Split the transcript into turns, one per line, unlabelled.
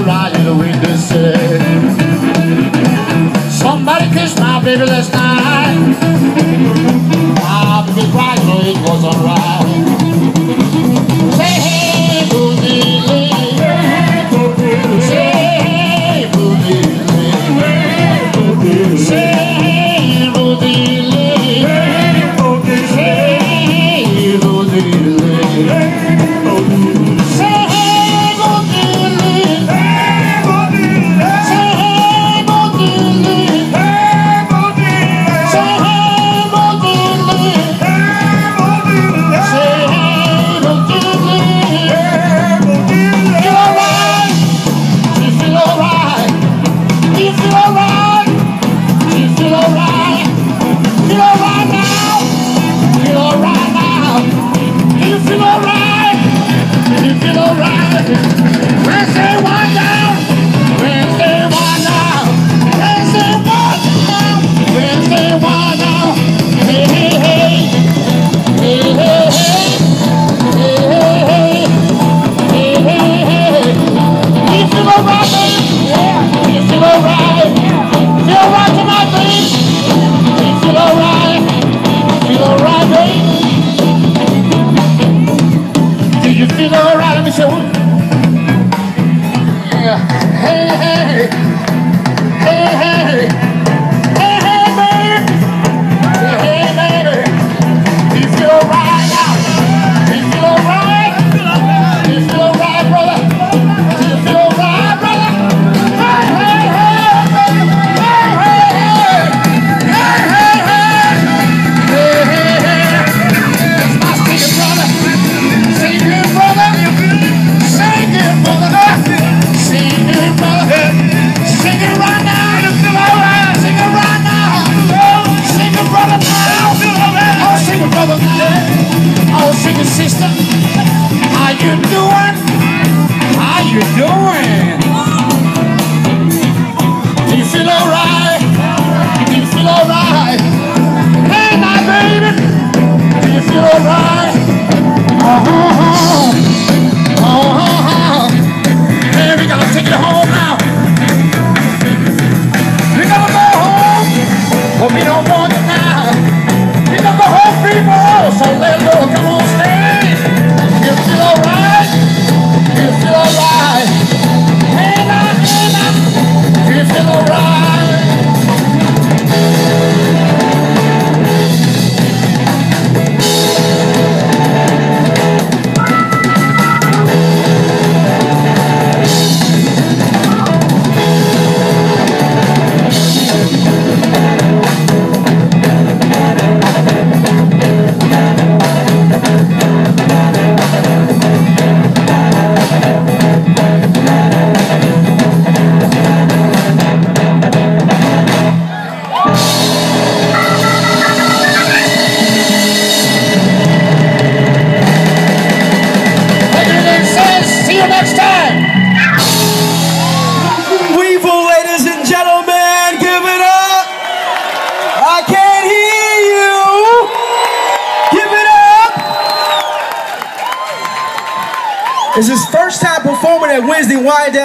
riding with the sun. Eh? Somebody kissed my baby last night. My baby was riding, it was alright. It's
his first time performing at Wednesday WindDown?